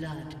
blood.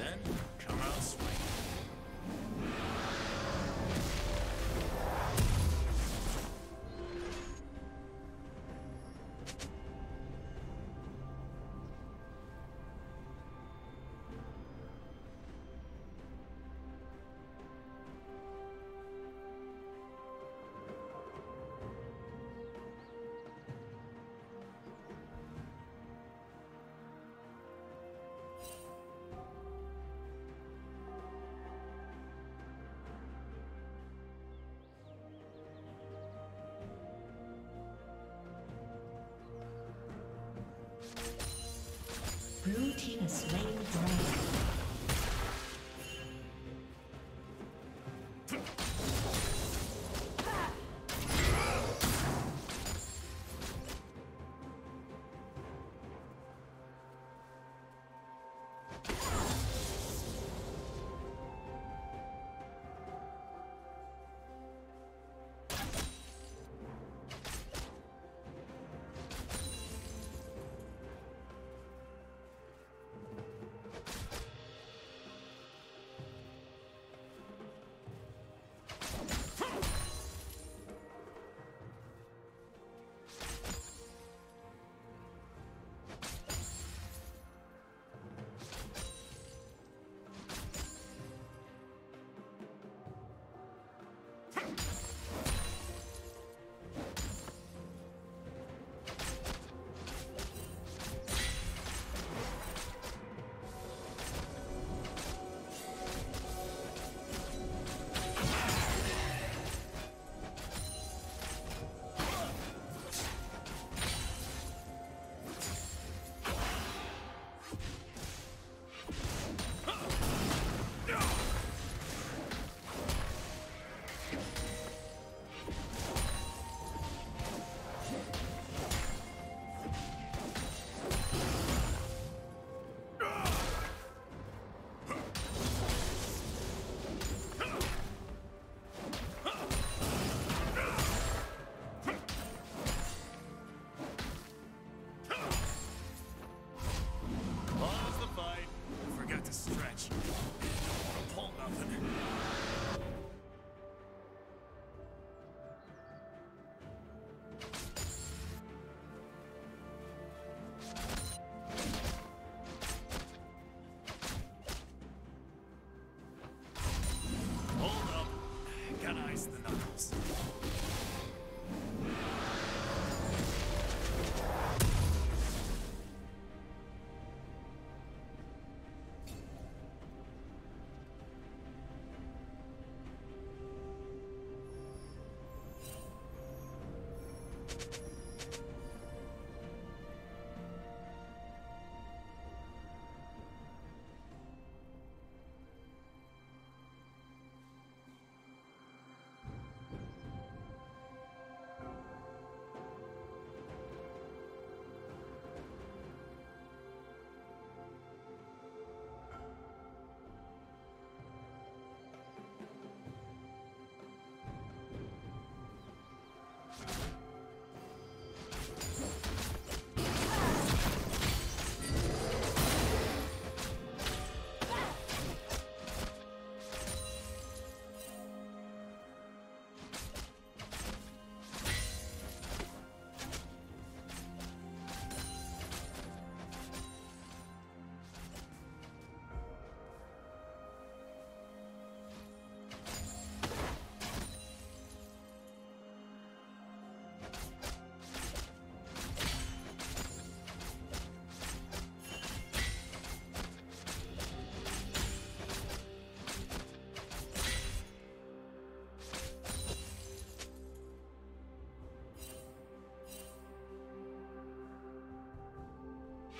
Then come out swinging. Blue team has slain the dragon. Gotta the knuckles.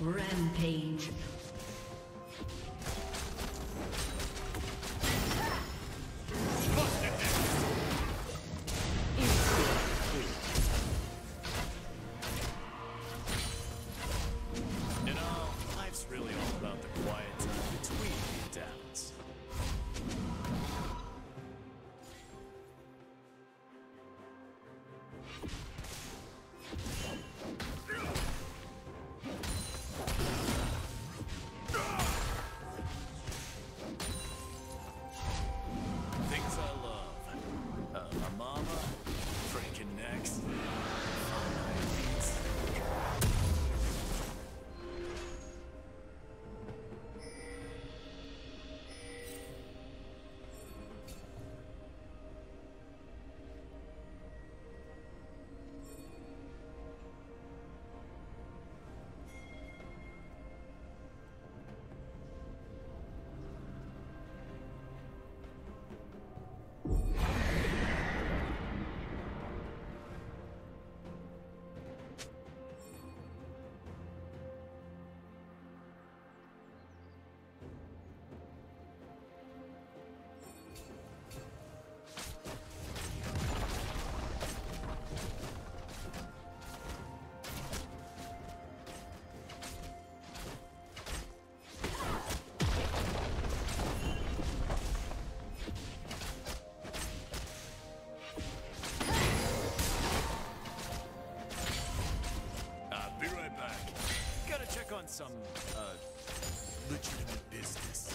Rampage. gotta check on some, uh, legitimate business.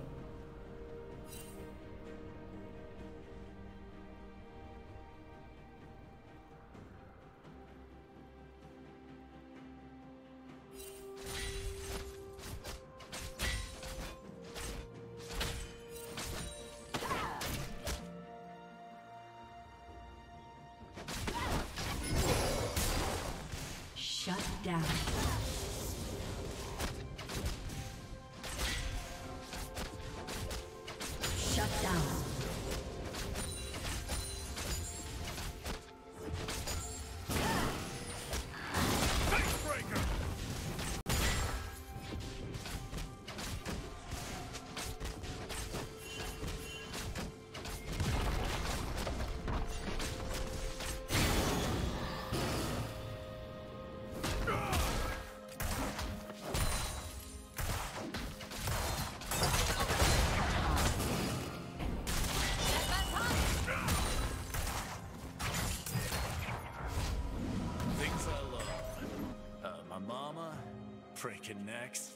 breaking necks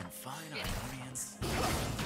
and fine yeah.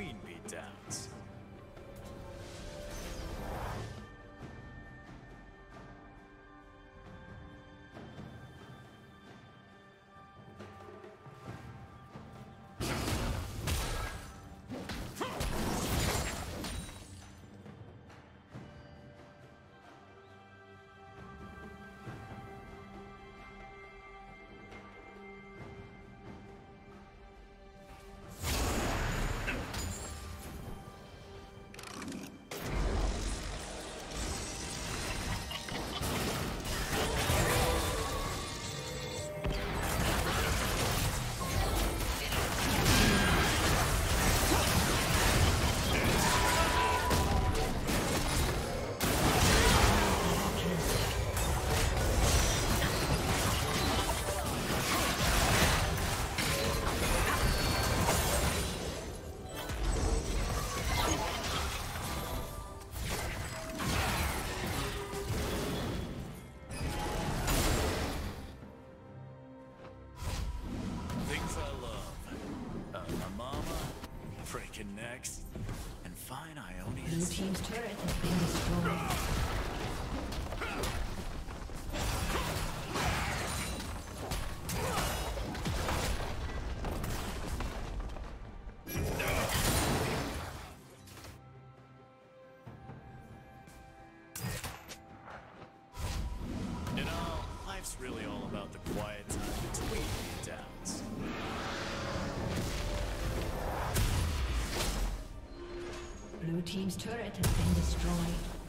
between beatdowns. life's really all about the quiet time between the downs. Blue Team's turret has been destroyed.